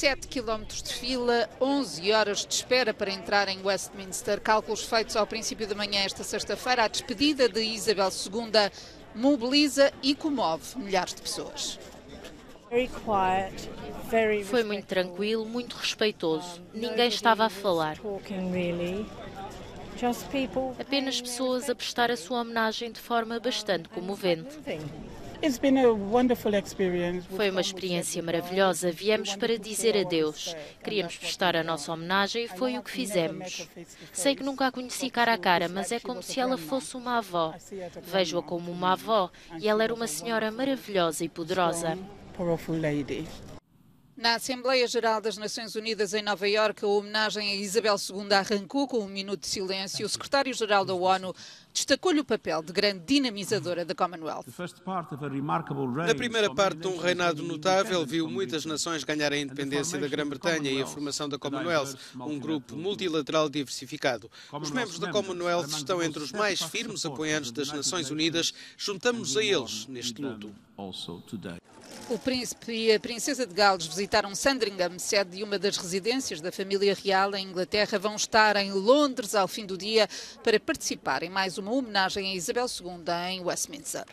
7 km de fila, 11 horas de espera para entrar em Westminster. Cálculos feitos ao princípio da manhã esta sexta-feira. A despedida de Isabel II mobiliza e comove milhares de pessoas. Foi muito tranquilo, muito respeitoso. Ninguém estava a falar. Apenas pessoas a prestar a sua homenagem de forma bastante comovente. Foi uma experiência maravilhosa. Viemos para dizer adeus. Queríamos prestar a nossa homenagem e foi o que fizemos. Sei que nunca a conheci cara a cara, mas é como se ela fosse uma avó. Vejo-a como uma avó e ela era uma senhora maravilhosa e poderosa. Na Assembleia Geral das Nações Unidas em Nova Iorque, a homenagem a Isabel II arrancou com um minuto de silêncio. O secretário-geral da ONU destacou-lhe o papel de grande dinamizadora da Commonwealth. Na primeira parte de um reinado notável, viu muitas nações ganhar a independência da Grã-Bretanha e a formação da Commonwealth, um grupo multilateral diversificado. Os membros da Commonwealth estão entre os mais firmes apoiantes das Nações Unidas. Juntamos-nos a eles neste luto. O príncipe e a princesa de Gales visitaram Sandringham, sede de uma das residências da família real em Inglaterra. Vão estar em Londres ao fim do dia para participar em mais uma homenagem a Isabel II em Westminster.